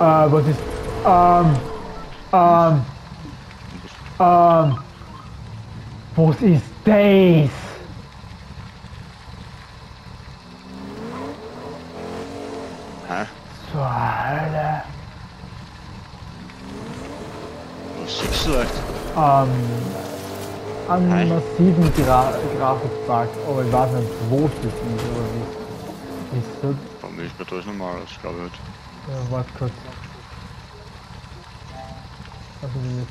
Äh, was ist. Ähm. Ähm. Ähm. Was ist das? Hä? Zur Hölle. Was siehst du echt? Ähm. Einen Hi. massiven Gra Grafikbug, aber ich weiß nicht, wo es das ist oder wie. Ist so. Bei mir ist mir das normal, ich glaube nicht. Vakıf. Vakıf.